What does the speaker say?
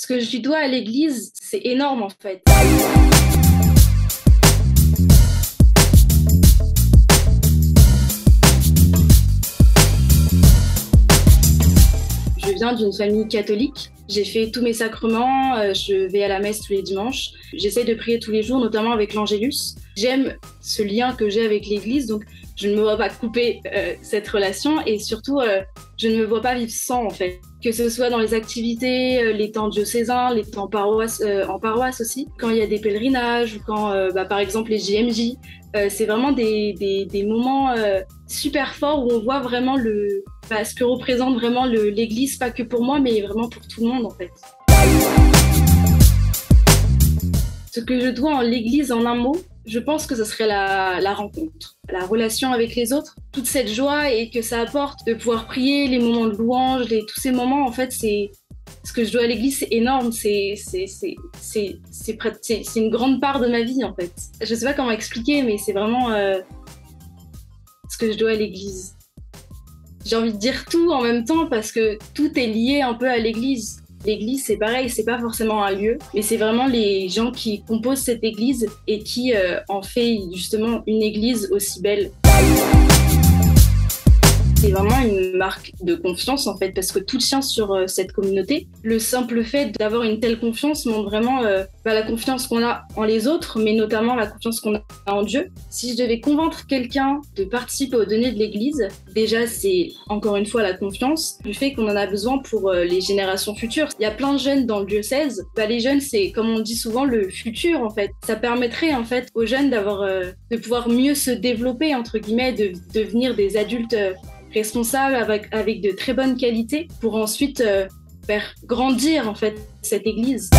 Ce que je lui dois à l'Église, c'est énorme en fait. Je viens d'une famille catholique. J'ai fait tous mes sacrements, euh, je vais à la messe tous les dimanches. J'essaie de prier tous les jours, notamment avec l'Angélus. J'aime ce lien que j'ai avec l'Église, donc je ne me vois pas couper euh, cette relation et surtout, euh, je ne me vois pas vivre sans en fait. Que ce soit dans les activités, les temps diocésains, les temps paroisse, en paroisse aussi, quand il y a des pèlerinages ou quand, bah, par exemple, les JMJ. c'est vraiment des, des, des moments super forts où on voit vraiment le, bah, ce que représente vraiment l'Église, pas que pour moi, mais vraiment pour tout le monde en fait. Ce que je dois en l'Église en un mot, je pense que ce serait la, rencontre, la relation avec les autres, toute cette joie et que ça apporte de pouvoir prier, les moments de louange, tous ces moments, en fait, c'est ce que je dois à l'Église, c'est énorme, c'est c'est une grande part de ma vie en fait. Je sais pas comment expliquer, mais c'est vraiment euh, ce que je dois à l'Église j'ai envie de dire tout en même temps parce que tout est lié un peu à l'église. L'église, c'est pareil, c'est pas forcément un lieu, mais c'est vraiment les gens qui composent cette église et qui euh, en fait justement une église aussi belle c'est vraiment une marque de confiance en fait, parce que tout tient sur euh, cette communauté. Le simple fait d'avoir une telle confiance montre vraiment euh, bah, la confiance qu'on a en les autres, mais notamment la confiance qu'on a en Dieu. Si je devais convaincre quelqu'un de participer au denier de l'Église, déjà c'est encore une fois la confiance du fait qu'on en a besoin pour euh, les générations futures. Il y a plein de jeunes dans le diocèse. Bah, les jeunes, c'est comme on dit souvent le futur en fait. Ça permettrait en fait aux jeunes d'avoir, de pouvoir mieux se développer entre guillemets, de devenir des adultes responsable avec, de très bonnes qualités pour ensuite euh, faire grandir en fait cette église.